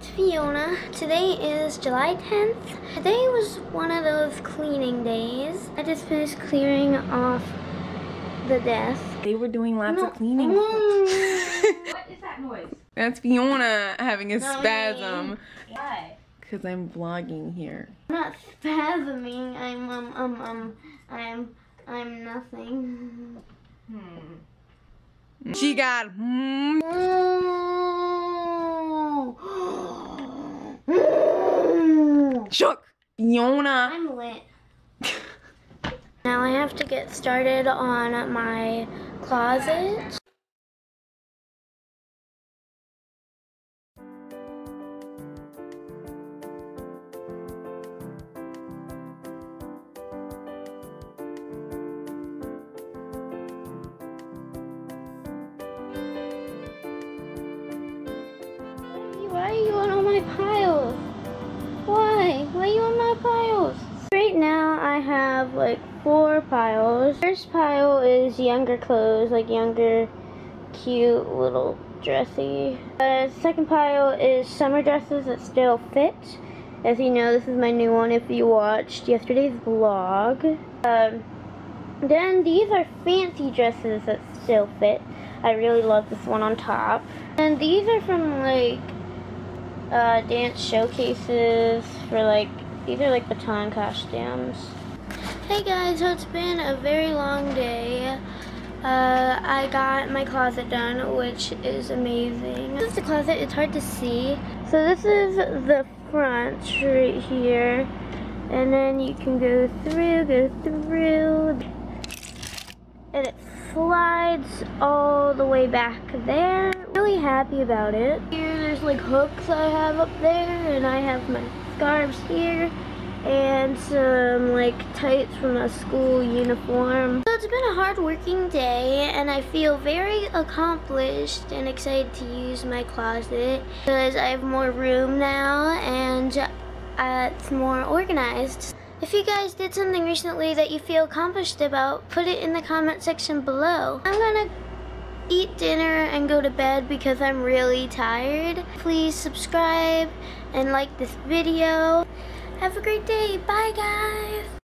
it's Fiona. Today is July 10th. Today was one of those cleaning days. I just finished clearing off the desk. They were doing lots No. of cleaning. Mm. What is that noise? That's Fiona having a Not spasm. Why? Because I'm vlogging here. I'm not spasming. I'm um um um I'm I'm nothing. Hmm. She got mm, Fiona. I'm lit. now I have to get started on my closet. Why are you on all my piles? Why? Why are you on my piles? Right now I have like four piles. First pile is younger clothes, like younger, cute little dressy. Uh, second pile is summer dresses that still fit. As you know, this is my new one if you watched yesterday's vlog. Um, then these are fancy dresses that still fit. I really love this one on top. And these are from like uh, dance showcases for like these are like baton costumes. Hey guys, so it's been a very long day. Uh, I got my closet done, which is amazing. This is the closet, it's hard to see. So this is the front right here. And then you can go through, go through. And it slides all the way back there. Really happy about it. Here there's like hooks I have up there and I have my scarves here and some like tights from a school uniform. So it's been a hard working day and I feel very accomplished and excited to use my closet because I have more room now and uh, it's more organized. If you guys did something recently that you feel accomplished about, put it in the comment section below. I'm gonna eat dinner and go to bed because I'm really tired. Please subscribe and like this video. Have a great day. Bye guys.